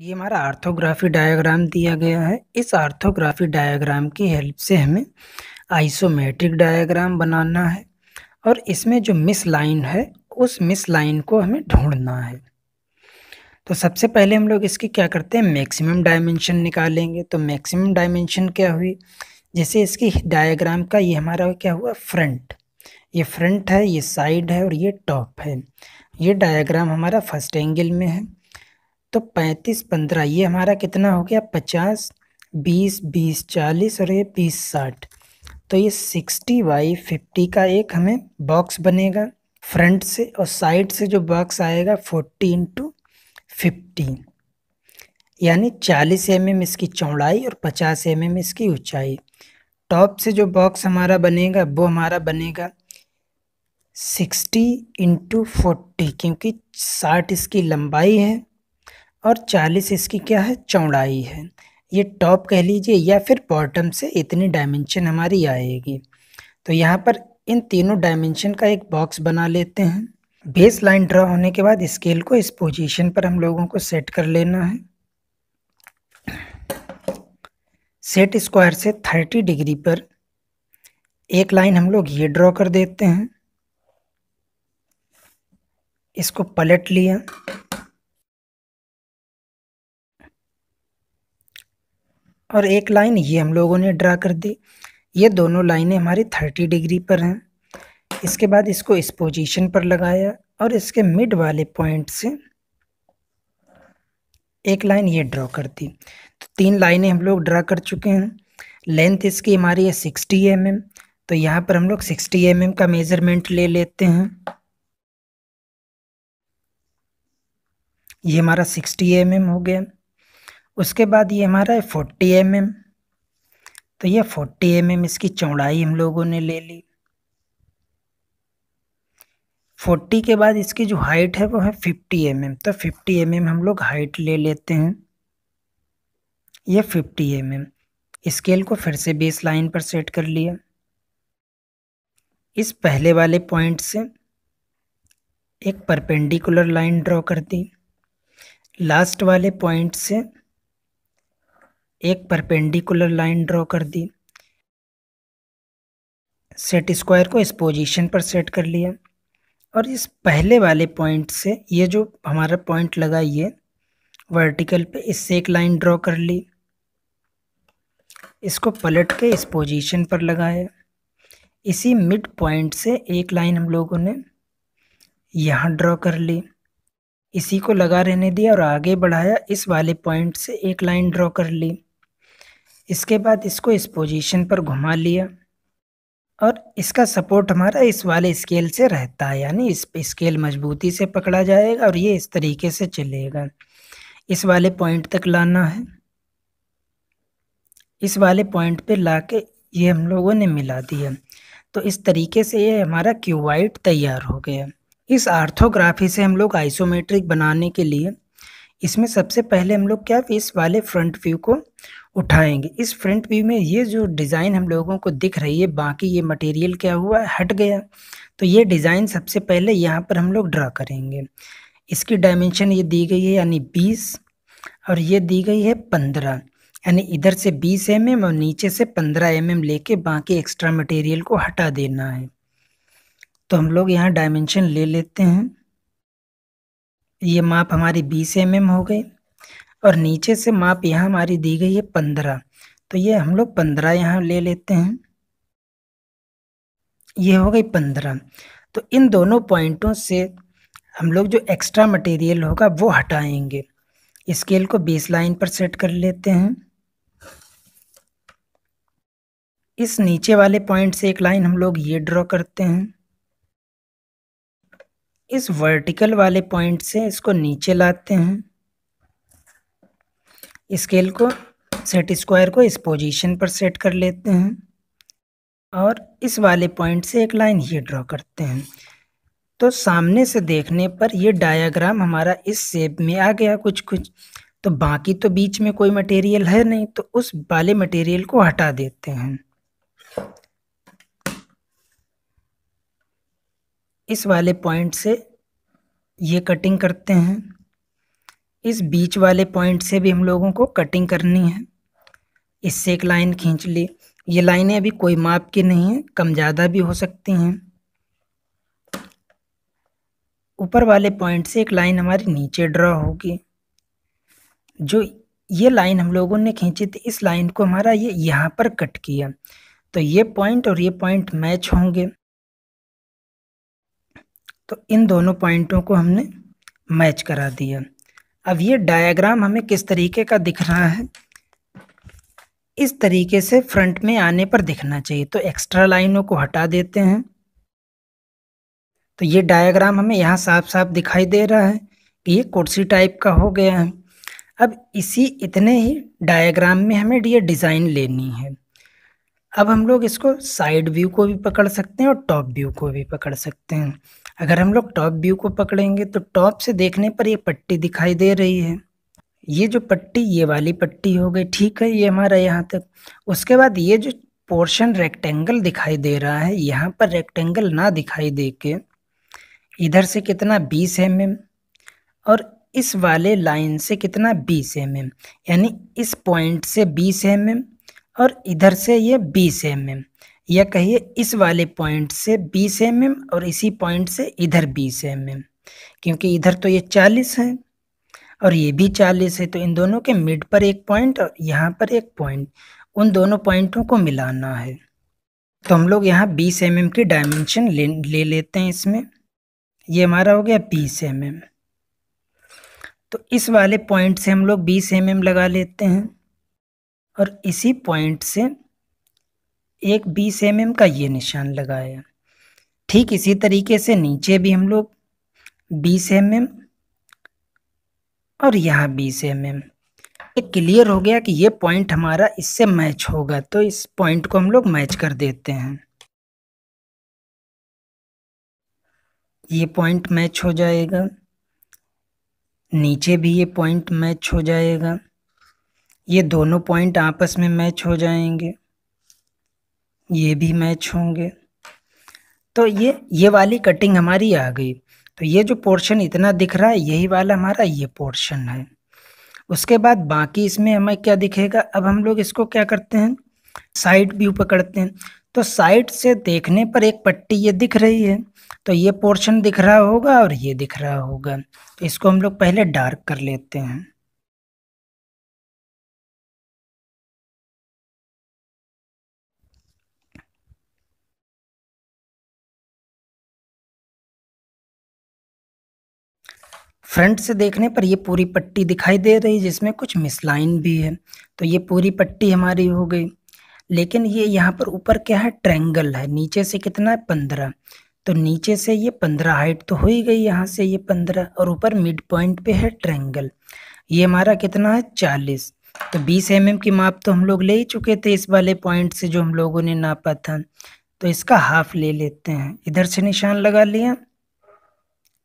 ये हमारा orthography diagram दिया गया है। इस आर्थोग्राफी डायग्राम की हेल्प से हमें आइसोमेट्रिक डायग्राम बनाना है और इसमें जो मिस लाइन है, उस मिस लाइन को हमें ढूंढना है। तो सबसे पहले हम लोग इसकी क्या करते हैं, मैक्सिमम डायमेंशन निकालेंगे। तो मैक्सिमम डायमेंशन क्या हुई? जैसे इसकी डायग्राम का ये हमारा क्या हुआ? फ्रंट। ये फ्रंट है, ये साइड है और ये टॉप है। ये डायग्राम हमारा फ़र्स्ट एंगल में है। तो पैंतीस पंद्रह, ये हमारा कितना हो गया? पचास, बीस बीस, चालीस और ये बीस, साठ। तो ये सिक्सटी बाई फिफ्टी का एक हमें बॉक्स बनेगा, फ्रंट से और साइड से जो बॉक्स आएगा फोर्टी इंटू फिफ्टी यानी चालीस एम एम इसकी चौड़ाई और पचास एम एम इसकी ऊंचाई। टॉप से जो बॉक्स हमारा बनेगा, वो हमारा बनेगा सिक्सटी इंटू फोर्टी, क्योंकि साठ इसकी लंबाई है और चालीस इसकी क्या है? चौड़ाई है। ये टॉप कह लीजिए या फिर बॉटम से इतनी डायमेंशन हमारी आएगी। तो यहाँ पर इन तीनों डायमेंशन का एक बॉक्स बना लेते हैं। बेस लाइन ड्रा होने के बाद स्केल को इस पोजीशन पर हम लोगों को सेट कर लेना है। सेट स्क्वायर से थर्टी डिग्री पर एक लाइन हम लोग ये ड्रॉ कर देते हैं। इसको पलट लिया। और एक लाइन ये हम लोगों ने ड्रा कर दी। ये दोनों लाइनें हमारी थर्टी डिग्री पर हैं। इसके बाद इसको इस पोजीशन पर लगाया और इसके मिड वाले पॉइंट से एक लाइन ये ड्रॉ कर दी। तो तीन लाइनें हम लोग ड्रा कर चुके हैं। लेंथ इसकी हमारी है सिक्सटी एम एम तो यहाँ पर हम लोग सिक्सटी एम एम का मेज़रमेंट ले लेते हैं। ये हमारा सिक्सटी एम एम हो गया। उसके बाद ये हमारा है फोर्टी एम एम। तो ये फोर्टी एम एम इसकी चौड़ाई हम लोगों ने ले ली। फोर्टी के बाद इसकी जो हाइट है वो है फिफ्टी एम एम। तो फिफ्टी एम एम हम लोग हाइट ले लेते हैं। ये फिफ्टी एम एम। स्केल को फिर से बेस लाइन पर सेट कर लिया। इस पहले वाले पॉइंट से एक परपेंडिकुलर लाइन ड्रॉ कर दी। लास्ट वाले पॉइंट से एक परपेंडिकुलर लाइन ड्रॉ कर दी। सेट स्क्वायर को इस पोजीशन पर सेट कर लिया। और इस पहले वाले पॉइंट से ये जो हमारा पॉइंट लगा ये वर्टिकल पे इससे एक लाइन ड्रॉ कर ली। इसको पलट के इस पोजीशन पर लगाया। इसी मिड पॉइंट से एक लाइन हम लोगों ने यहाँ ड्रॉ कर ली। इसी को लगा रहने दिया और आगे बढ़ाया। इस वाले पॉइंट से एक लाइन ड्रॉ कर ली। इसके बाद इसको इस पोजीशन पर घुमा लिया। और इसका सपोर्ट हमारा इस वाले स्केल से रहता है, यानी इस स्केल मजबूती से पकड़ा जाएगा और ये इस तरीके से चलेगा। इस वाले पॉइंट तक लाना है। इस वाले पॉइंट पे लाके ये हम लोगों ने मिला दिया। तो इस तरीके से ये हमारा क्यूवाइट तैयार हो गया। इस आर्थोग्राफी से हम लोग आइसोमेट्रिक बनाने के लिए इसमें सबसे पहले हम लोग क्या इस वाले फ्रंट व्यू को उठाएँगे। इस फ्रंट व्यू में ये जो डिज़ाइन हम लोगों को दिख रही है, बाकी ये मटेरियल क्या हुआ, हट गया। तो ये डिज़ाइन सबसे पहले यहाँ पर हम लोग ड्रा करेंगे। इसकी डायमेंशन ये दी गई है यानी बीस और ये दी गई है पंद्रह। यानी इधर से बीस एम एम और नीचे से पंद्रह एम एम लेके बाकी एक्स्ट्रा मटेरियल को हटा देना है। तो हम लोग यहाँ डायमेंशन ले लेते हैं। ये माप हमारी बीस एम एम हो गई। और नीचे से माप यहाँ हमारी दी गई है पंद्रह। तो ये हम लोग पंद्रह यहाँ ले लेते हैं। ये हो गई पंद्रह। तो इन दोनों पॉइंटों से हम लोग जो एक्स्ट्रा मटेरियल होगा वो हटाएँगे। स्केल को बेस लाइन पर सेट कर लेते हैं। इस नीचे वाले पॉइंट से एक लाइन हम लोग ये ड्रॉ करते हैं। इस वर्टिकल वाले पॉइंट से इसको नीचे लाते हैं। स्केल को, सेट स्क्वायर को इस पोजीशन पर सेट कर लेते हैं। और इस वाले पॉइंट से एक लाइन ये ड्रॉ करते हैं। तो सामने से देखने पर ये डायाग्राम हमारा इस शेप में आ गया कुछ कुछ। तो बाकी तो बीच में कोई मटेरियल है नहीं तो उस वाले मटेरियल को हटा देते हैं। इस वाले पॉइंट से ये कटिंग करते हैं। इस बीच वाले पॉइंट से भी हम लोगों को कटिंग करनी है। इससे एक लाइन खींच ली। ये लाइनें अभी कोई माप की नहीं है, कम ज़्यादा भी हो सकती हैं। ऊपर वाले पॉइंट से एक लाइन हमारी नीचे ड्रॉ होगी। जो ये लाइन हम लोगों ने खींची थी, इस लाइन को हमारा ये यहाँ पर कट किया। तो ये पॉइंट और ये पॉइंट मैच होंगे। तो इन दोनों पॉइंटों को हमने मैच करा दिया। अब ये डायग्राम हमें किस तरीके का दिख रहा है? इस तरीके से फ्रंट में आने पर दिखना चाहिए। तो एक्स्ट्रा लाइनों को हटा देते हैं। तो ये डायग्राम हमें यहाँ साफ़ साफ़ दिखाई दे रहा है कि ये कुर्सी टाइप का हो गया है। अब इसी इतने ही डायग्राम में हमें ये डिज़ाइन लेनी है। अब हम लोग इसको साइड व्यू को भी पकड़ सकते हैं और टॉप व्यू को भी पकड़ सकते हैं। अगर हम लोग टॉप व्यू को पकड़ेंगे तो टॉप से देखने पर ये पट्टी दिखाई दे रही है। ये जो पट्टी, ये वाली पट्टी हो गई, ठीक है, ये हमारा यहाँ तक। उसके बाद ये जो पोर्शन रेक्टेंगल दिखाई दे रहा है, यहाँ पर रेक्टेंगल ना दिखाई दे के, इधर से कितना बीस एम एम और इस वाले लाइन से कितना बीस एम एम यानी इस पॉइंट से बीस एम एम और इधर से ये बीस एम एम या कहिए इस वाले पॉइंट से बीस एम एम और इसी पॉइंट से इधर बीस एम एम क्योंकि इधर तो ये चालीस है और ये भी चालीस है तो इन दोनों के मिड पर एक पॉइंट और यहाँ पर एक पॉइंट उन दोनों पॉइंटों को मिलाना है। तो हम लोग यहाँ बीस एम एम की डायमेंशन ले ले लेते हैं इसमें। ये हमारा हो गया बीस एम एम तो इस वाले पॉइंट से हम लोग बीस एम एम लगा लेते हैं और इसी पॉइंट से एक बीस एम एम का ये निशान लगाया। ठीक इसी तरीके से नीचे भी हम लोग बीस एम एम और यहाँ बीस एम एम। एक क्लियर हो गया कि ये पॉइंट हमारा इससे मैच होगा तो इस पॉइंट को हम लोग मैच कर देते हैं। ये पॉइंट मैच हो जाएगा। नीचे भी ये पॉइंट मैच हो जाएगा। ये दोनों पॉइंट आपस में मैच हो जाएँगे। ये भी मैच होंगे। तो ये ये वाली कटिंग हमारी आ गई। तो ये जो पोर्शन इतना दिख रहा है, यही वाला हमारा ये पोर्शन है। उसके बाद बाकी इसमें हमें क्या दिखेगा? अब हम लोग इसको क्या करते हैं? साइड व्यू पकड़ते हैं। तो साइड से देखने पर एक पट्टी ये दिख रही है। तो ये पोर्शन दिख रहा होगा और ये दिख रहा होगा। तो इसको हम लोग पहले डार्क कर लेते हैं। फ्रंट से देखने पर ये पूरी पट्टी दिखाई दे रही है, जिसमें कुछ मिसलाइन भी है। तो ये पूरी पट्टी हमारी हो गई। लेकिन ये यहाँ पर ऊपर क्या है? ट्रैंगल है। नीचे से कितना? है पंद्रह। तो नीचे से ये पंद्रह, हाइट तो हो ही गई यहाँ से ये पंद्रह, और ऊपर मिड पॉइंट पे है ट्रैंगल ये हमारा कितना है? चालीस। तो बीस एम mm की माप तो हम लोग ले ही चुके थे इस वाले पॉइंट से जो हम लोगों ने नापा था। तो इसका हाफ़ ले लेते हैं। इधर से निशान लगा लिया।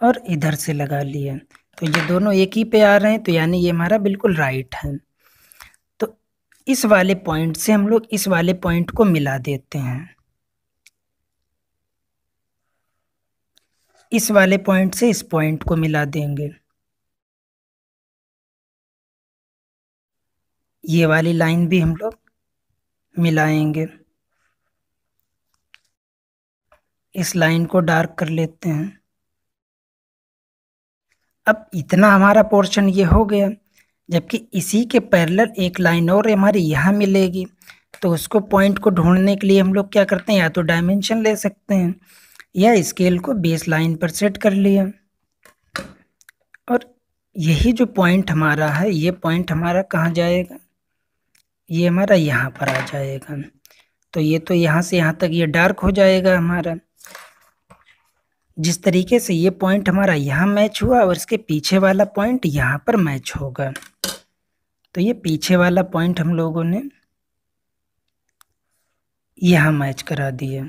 और इधर से लगा लिया। तो ये दोनों एक ही पे आ रहे हैं तो यानी ये हमारा बिल्कुल राइट है। तो इस वाले पॉइंट से हम लोग इस वाले पॉइंट को मिला देते हैं। इस वाले पॉइंट से इस पॉइंट को मिला देंगे। ये वाली लाइन भी हम लोग मिलाएँगे। इस लाइन को डार्क कर लेते हैं। अब इतना हमारा पोर्शन ये हो गया, जबकि इसी के पैरेलल एक लाइन और हमारी यहाँ मिलेगी। तो उसको पॉइंट को ढूँढने के लिए हम लोग क्या करते हैं? या तो डायमेंशन ले सकते हैं, या स्केल को बेस लाइन पर सेट कर लिया। और यही जो पॉइंट हमारा है, ये पॉइंट हमारा कहाँ जाएगा? ये हमारा यहाँ पर आ जाएगा। तो ये तो यहाँ से यहाँ तक ये डार्क हो जाएगा हमारा। जिस तरीके से ये पॉइंट हमारा यहाँ मैच हुआ और इसके पीछे वाला पॉइंट यहाँ पर मैच होगा। तो ये पीछे वाला पॉइंट हम लोगों ने यहाँ मैच करा दिया।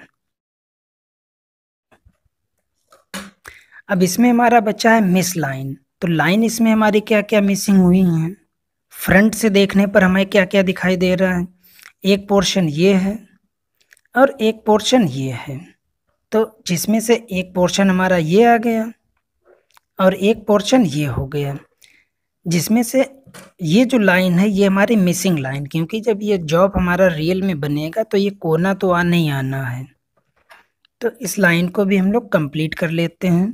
अब इसमें हमारा बचा है मिस लाइन तो लाइन इसमें हमारी क्या क्या मिसिंग हुई हैं? फ्रंट से देखने पर हमें क्या क्या दिखाई दे रहा है? एक पोर्शन ये है और एक पोर्शन ये है। तो जिसमें से एक पोर्शन हमारा ये आ गया और एक पोर्शन ये हो गया। जिसमें से ये जो लाइन है, ये हमारी मिसिंग लाइन क्योंकि जब ये जॉब हमारा रियल में बनेगा तो ये कोना तो आ नहीं आना है। तो इस लाइन को भी हम लोग कंप्लीट कर लेते हैं।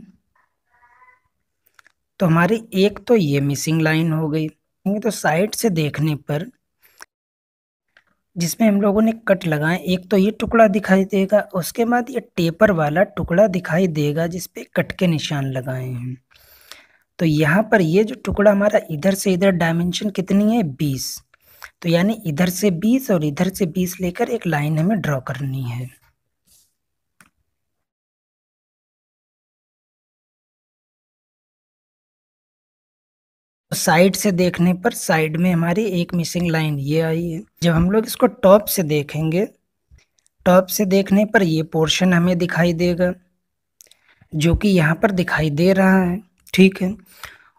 तो हमारी एक तो ये मिसिंग लाइन हो गई। तो साइड से देखने पर जिसमें हम लोगों ने कट लगाए। एक तो ये टुकड़ा दिखाई देगा, उसके बाद ये टेपर वाला टुकड़ा दिखाई देगा जिसपे कट के निशान लगाए हैं। तो यहाँ पर ये जो टुकड़ा हमारा इधर से इधर डायमेंशन कितनी है? बीस। तो यानी इधर से बीस और इधर से बीस लेकर एक लाइन हमें ड्रॉ करनी है। साइड से देखने पर साइड में हमारी एक मिसिंग लाइन ये आई। है जब हम लोग इसको टॉप से देखेंगे, टॉप से देखने पर ये पोर्शन हमें दिखाई देगा, जो कि यहाँ पर दिखाई दे रहा है। ठीक है?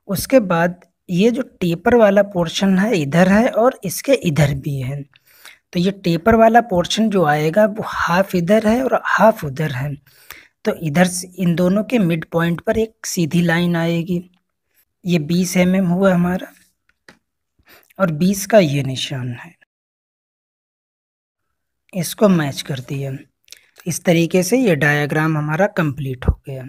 उसके बाद ये जो टेपर वाला पोर्शन है, इधर है और इसके इधर भी है। तो ये टेपर वाला पोर्शन जो आएगा, वो हाफ़ इधर है और हाफ़ उधर है। तो इधर से इन दोनों के मिड पॉइंट पर एक सीधी लाइन आएगी। ये बीस एम एम हुआ हमारा। और बीस का ये निशान है। इसको मैच कर दिया। इस तरीके से ये डायग्राम हमारा कंप्लीट हो गया।